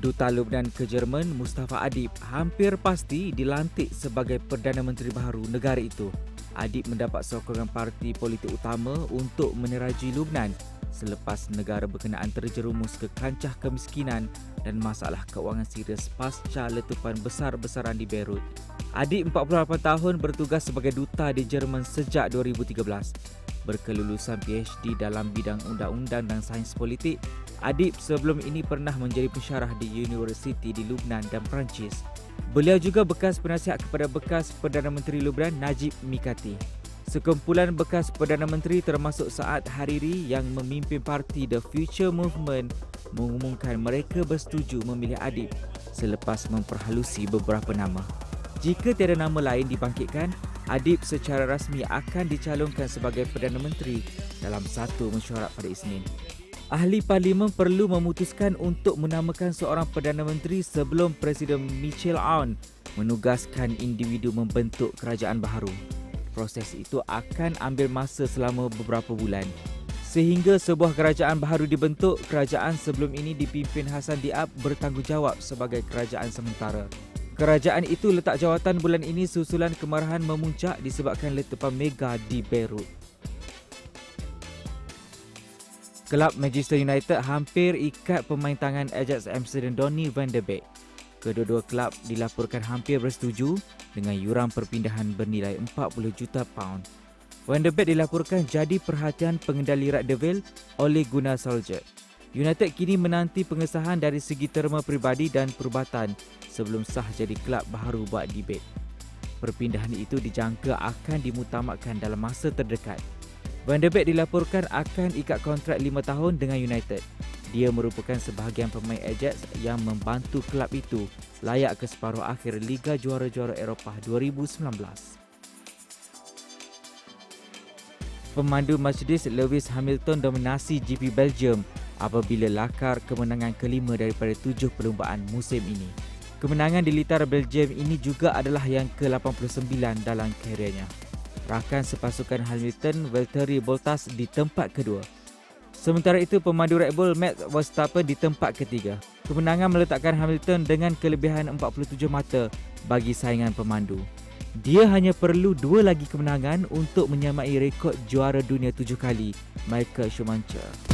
Duta Lubnan ke Jerman Mustafa Adib hampir pasti dilantik sebagai Perdana Menteri baru negara itu. Adib mendapat sokongan parti politik utama untuk menerajui Lubnan selepas negara berkenaan terjerumus ke kancah kemiskinan dan masalah keuangan serius pasca letupan besar-besaran di Beirut. Adib 48 tahun bertugas sebagai duta di Jerman sejak 2013. Berkelulusan PhD dalam bidang undang-undang dan sains politik, Adib sebelum ini pernah menjadi pensyarah di Universiti di Lubnan dan Perancis. Beliau juga bekas penasihat kepada bekas Perdana Menteri Lubnan Najib Mikati. Sekumpulan bekas Perdana Menteri termasuk Saad Hariri yang memimpin parti The Future Movement mengumumkan mereka bersetuju memilih Adib selepas memperhalusi beberapa nama. Jika tiada nama lain dibangkitkan, Adib secara rasmi akan dicalonkan sebagai Perdana Menteri dalam satu mesyuarat pada Isnin. Ahli Parlimen perlu memutuskan untuk menamakan seorang Perdana Menteri sebelum Presiden Michel Aoun menugaskan individu membentuk kerajaan baru. Proses itu akan ambil masa selama beberapa bulan. Sehingga sebuah kerajaan baru dibentuk, kerajaan sebelum ini dipimpin Hassan Diab bertanggungjawab sebagai kerajaan sementara. Kerajaan itu letak jawatan bulan ini susulan kemarahan memuncak disebabkan letupan mega di Beirut. Kelab Manchester United hampir ikat pemain tangan Ajax Amsterdam Donny van de Beek. Kedua-dua kelab dilaporkan hampir bersetuju dengan yuran perpindahan bernilai 40 juta pound. Van de Beek dilaporkan jadi perhatian pengendali Red Devil oleh Gunnar Solskjaer. United kini menanti pengesahan dari segi terma peribadi dan perubatan sebelum sah jadi kelab baru buat debate. Perpindahan itu dijangka akan dimutamakkan dalam masa terdekat. Van de Beek dilaporkan akan ikat kontrak 5 tahun dengan United. Dia merupakan sebahagian pemain Ajax yang membantu kelab itu layak ke separuh akhir Liga Juara-Juara Eropah 2019. Pemandu Mercedes Lewis Hamilton dominasi GP Belgium apabila lakar kemenangan kelima daripada tujuh perlumbaan musim ini. Kemenangan di litar Belgium ini juga adalah yang ke-89 dalam karirnya rakan sepasukan Hamilton Valtteri Bottas di tempat kedua. Sementara itu, pemandu Red Bull Max Verstappen di tempat ketiga. Kemenangan meletakkan Hamilton dengan kelebihan 47 mata bagi saingan pemandu. Dia hanya perlu dua lagi kemenangan untuk menyamai rekod juara dunia tujuh kali Michael Schumacher.